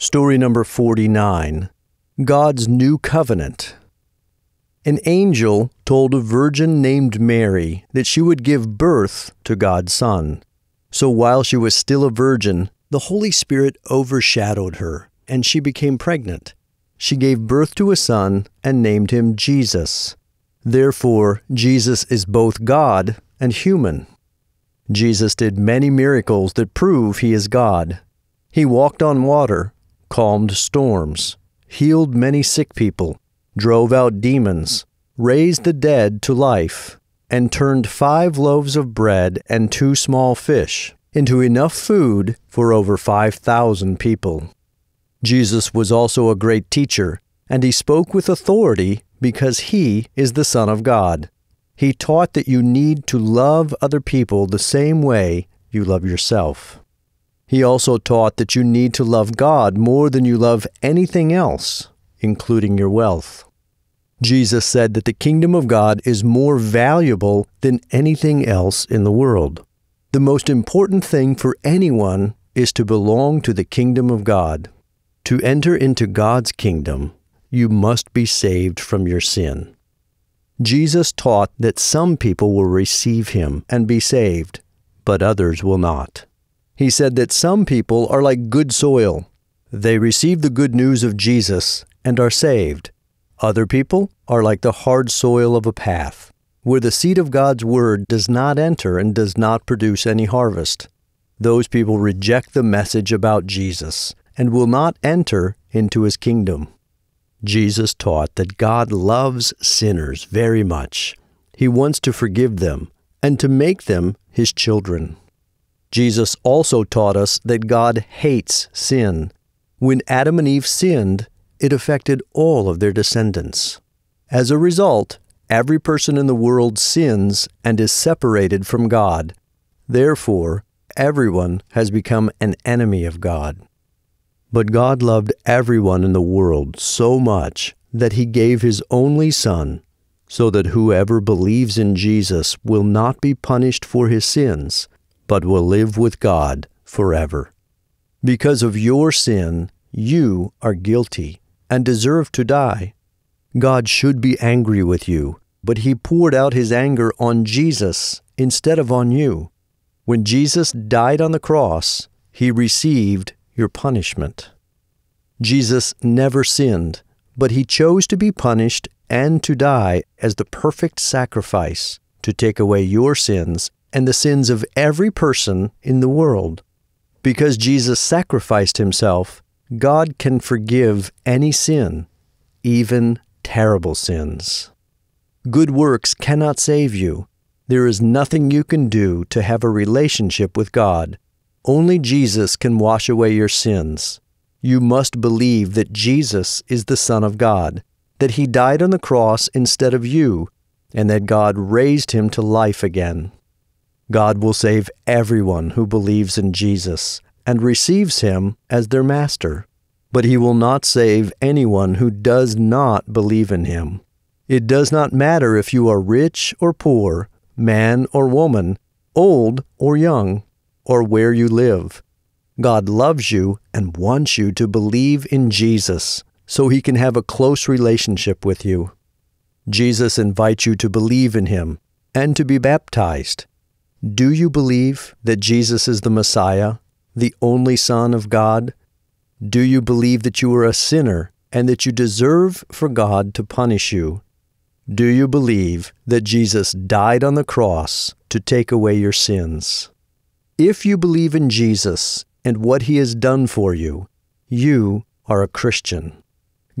Story number 49 God's New Covenant. An angel told a virgin named Mary that she would give birth to God's Son. So while she was still a virgin, the Holy Spirit overshadowed her, and she became pregnant. She gave birth to a son and named him Jesus. Therefore, Jesus is both God and human. Jesus did many miracles that prove he is God. He walked on water calmed storms, healed many sick people, drove out demons, raised the dead to life, and turned five loaves of bread and two small fish into enough food for over 5,000 people. Jesus was also a great teacher, and he spoke with authority because he is the Son of God. He taught that you need to love other people the same way you love yourself. He also taught that you need to love God more than you love anything else, including your wealth. Jesus said that the kingdom of God is more valuable than anything else in the world. The most important thing for anyone is to belong to the kingdom of God. To enter into God's kingdom, you must be saved from your sin. Jesus taught that some people will receive him and be saved, but others will not. He said that some people are like good soil. They receive the good news of Jesus and are saved. Other people are like the hard soil of a path, where the seed of God's word does not enter and does not produce any harvest. Those people reject the message about Jesus and will not enter into his kingdom. Jesus taught that God loves sinners very much. He wants to forgive them and to make them his children. Jesus also taught us that God hates sin. When Adam and Eve sinned, it affected all of their descendants. As a result, every person in the world sins and is separated from God. Therefore, everyone has become an enemy of God. But God loved everyone in the world so much that he gave his only Son, so that whoever believes in Jesus will not be punished for his sins but will live with God forever. Because of your sin, you are guilty and deserve to die. God should be angry with you, but he poured out his anger on Jesus instead of on you. When Jesus died on the cross, he received your punishment. Jesus never sinned, but he chose to be punished and to die as the perfect sacrifice to take away your sins and the sins of every person in the world. Because Jesus sacrificed himself, God can forgive any sin, even terrible sins. Good works cannot save you. There is nothing you can do to have a relationship with God. Only Jesus can wash away your sins. You must believe that Jesus is the Son of God, that He died on the cross instead of you, and that God raised Him to life again. God will save everyone who believes in Jesus and receives him as their master. But he will not save anyone who does not believe in him. It does not matter if you are rich or poor, man or woman, old or young, or where you live. God loves you and wants you to believe in Jesus so he can have a close relationship with you. Jesus invites you to believe in him and to be baptized. Do you believe that Jesus is the Messiah, the only Son of God? Do you believe that you are a sinner and that you deserve for God to punish you? Do you believe that Jesus died on the cross to take away your sins? If you believe in Jesus and what he has done for you, you are a Christian.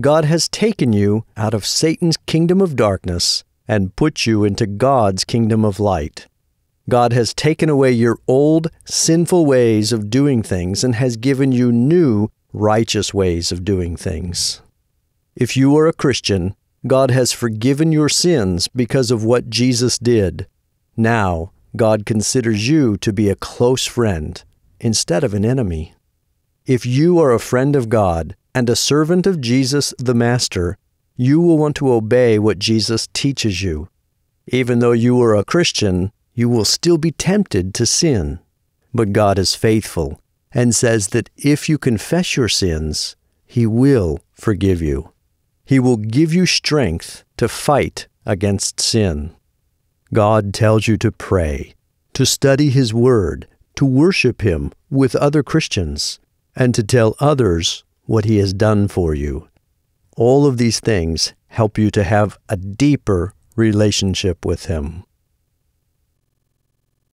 God has taken you out of Satan's kingdom of darkness and put you into God's kingdom of light. God has taken away your old, sinful ways of doing things and has given you new, righteous ways of doing things. If you are a Christian, God has forgiven your sins because of what Jesus did. Now, God considers you to be a close friend instead of an enemy. If you are a friend of God and a servant of Jesus the Master, you will want to obey what Jesus teaches you. Even though you are a Christian, you will still be tempted to sin. But God is faithful. and says that if you confess your sins, He will forgive you. He will give you strength to fight against sin. God tells you to pray, to study His Word, to worship Him with other Christians, and to tell others what He has done for you. All of these things help you to have a deeper relationship with Him.